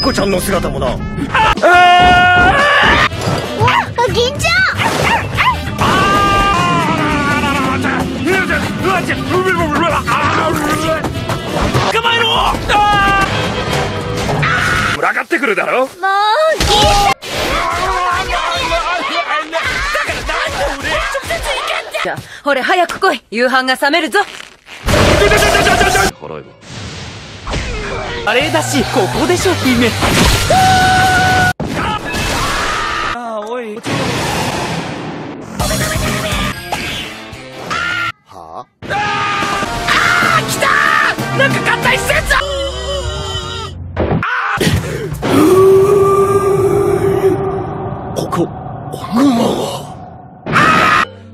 っこちゃんの姿もな。わ銀ちゃ捕まえろ群がってくるだろもう銀ちゃんじゃあほれ早く来い夕飯が冷めるぞあれだしここでしょ姫。ああおい。なんか合体してんぞ。ここは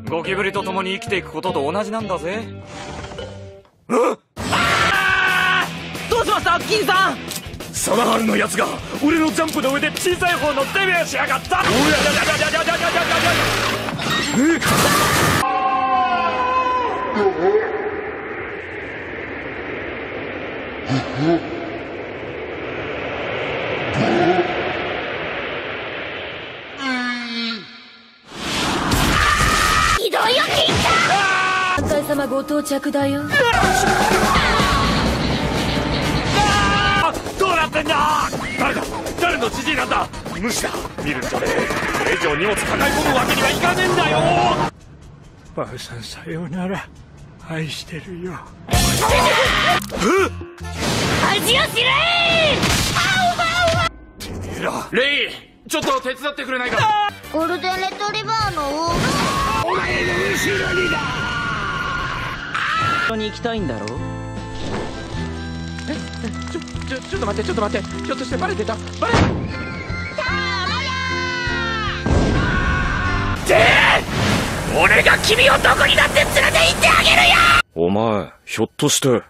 ゴキブリと共に生きていくことと同じなんだぜ。どうしッキンさん。のやつが俺のジャンプの上で小さい方のデビューしやがった。ひどいよ金んお疲れ様ご到着だよどうなってんだ。誰だ？誰のじじいなんだ？無視だ。見るんじゃねえこれ以上荷物抱え込むわけにはいかねえんだよ。ばあさんさようなら愛してるよ。恥を知れ！レイちょっと手伝ってくれないか？ゴールデンレトリバーのここに行きたいんだろ？ええちょちょっと待ってちょっと待って。ひょっとしてバレてた？バレ俺が君をどこにだって連れて行ってあげるよ！お前ひょっとして。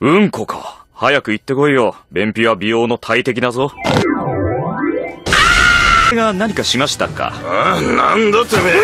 う。んこか。早く行ってこいよ。便秘は美容の大敵だぞ。が何かしましたか？あなんだてめえ